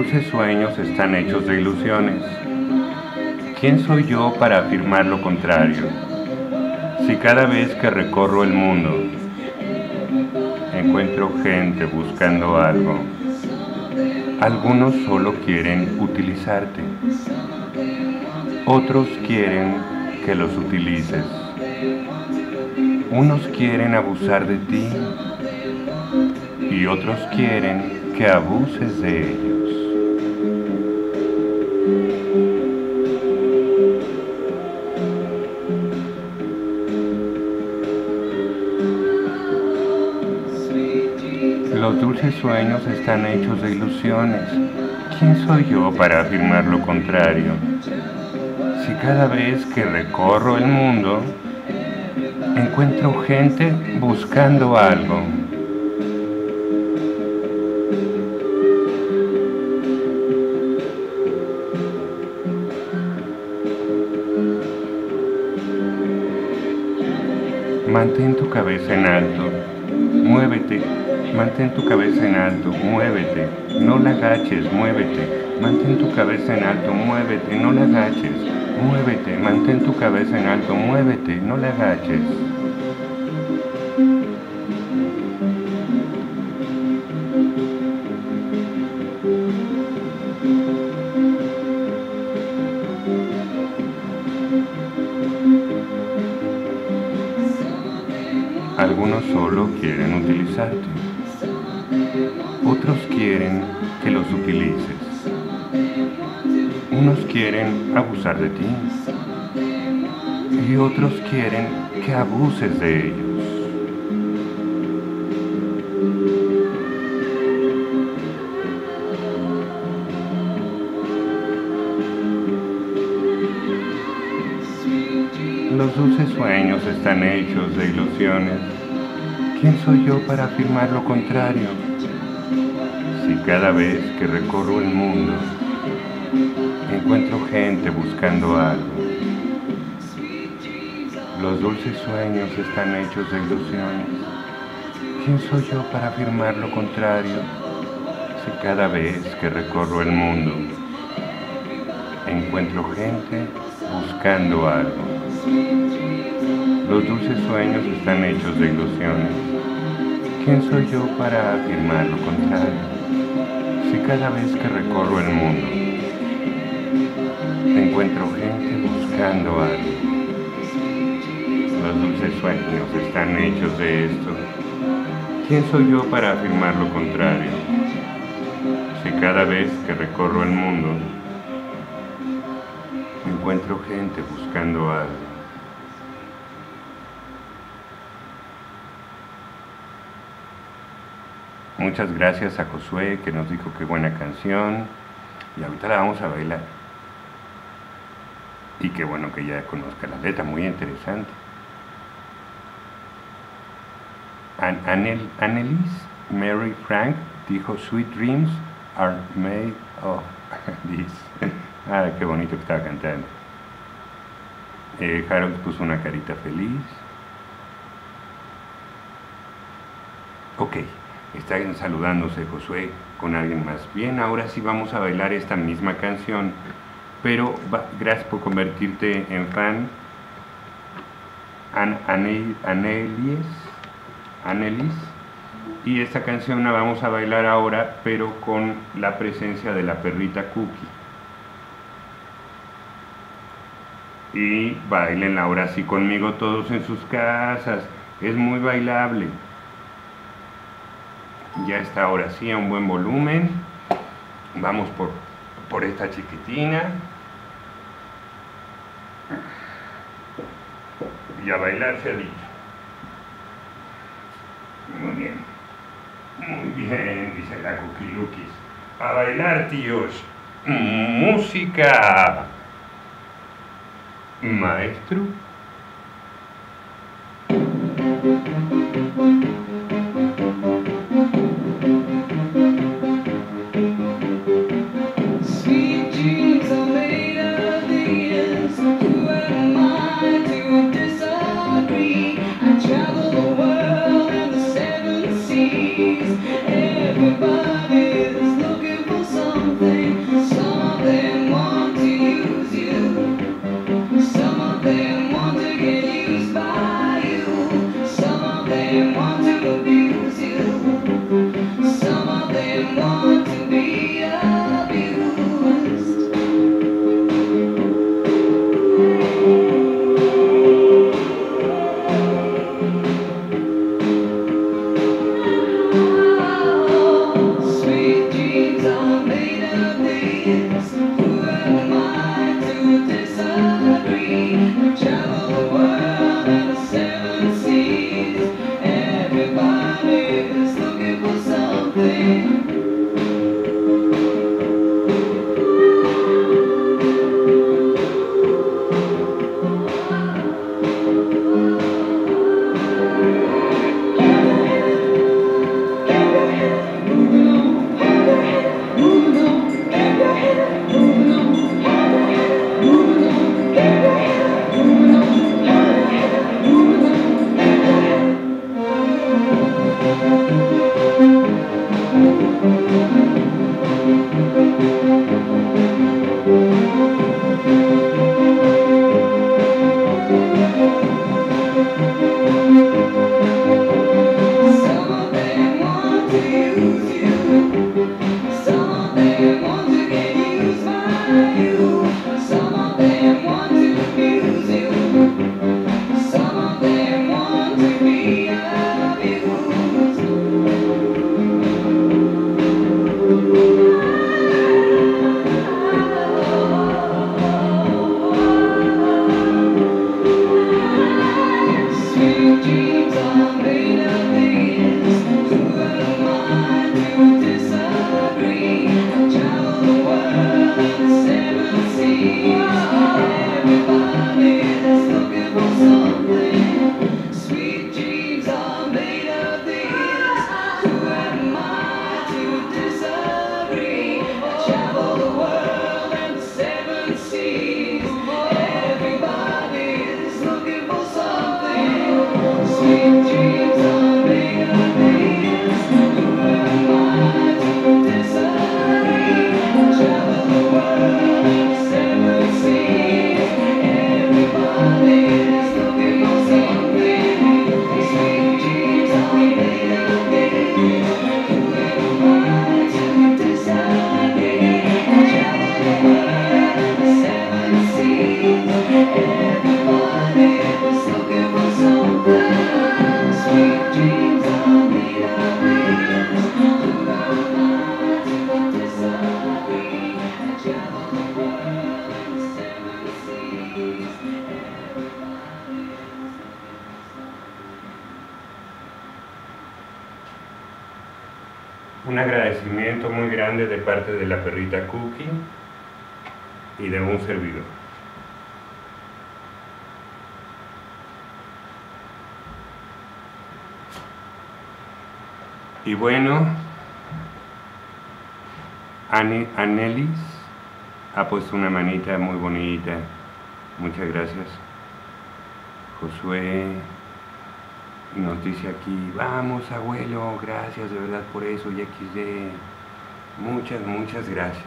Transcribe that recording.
dulces sueños están hechos de ilusiones. ¿Quién soy yo para afirmar lo contrario? Si cada vez que recorro el mundo encuentro gente buscando algo, algunos solo quieren utilizarte, otros quieren que los utilices, unos quieren abusar de ti y otros quieren que abuses de ellos. Los dulces sueños están hechos de ilusiones. ¿Quién soy yo para afirmar lo contrario? Si cada vez que recorro el mundo encuentro gente buscando algo, Mantén tu cabeza en alto, muévete, mantén tu cabeza en alto, muévete, no la agaches, muévete, mantén tu cabeza en alto, muévete, no la agaches, muévete, mantén tu cabeza en alto, muévete, no la agaches. Algunos solo quieren utilizarte. Otros quieren que los utilices. Unos quieren abusar de ti. Y otros quieren que abuses de ellos. Los dulces sueños están hechos de ilusiones. ¿Quién soy yo para afirmar lo contrario? Cada vez que recorro el mundo encuentro gente buscando algo. Los dulces sueños están hechos de ilusiones. ¿Quién soy yo para afirmar lo contrario? Si cada vez que recorro el mundo encuentro gente buscando algo. Los dulces sueños están hechos de ilusiones. ¿Quién soy yo para afirmar lo contrario? Si cada vez que recorro el mundo encuentro gente buscando algo. Los dulces sueños están hechos de esto. ¿Quién soy yo para afirmar lo contrario? Si cada vez que recorro el mundo encuentro gente buscando algo. Muchas gracias a Josué que nos dijo qué buena canción y ahorita la vamos a bailar. Y qué bueno que ya conozca la letra, muy interesante. An Annelies Mary Frank dijo Sweet Dreams are made of this. Ah, qué bonito que estaba cantando. Eh, Harold puso una carita feliz. Ok, están saludándose Josué con alguien más. Bien, ahora sí vamos a bailar esta misma canción, pero gracias por convertirte en fan. An Ane- Annelies, Annelies. Y esta canción la vamos a bailar ahora, pero con la presencia de la perrita Cookie. Y bailen ahora sí conmigo todos en sus casas. Es muy bailable. Ya está ahora sí a un buen volumen. Vamos por, por esta chiquitina. Y a bailar dicho. Muy bien. Muy bien, dice la Cuquilukis. A bailar, tíos. Música. Maestro. Bye. Sweet dreams Un agradecimiento muy grande de parte de la perrita Cookie y de un servidor. Y bueno, Ane- Anelis ha puesto una manita muy bonita. Muchas gracias. Josué nos dice aquí, vamos abuelo, gracias de verdad por eso, y XD. Muchas, muchas gracias.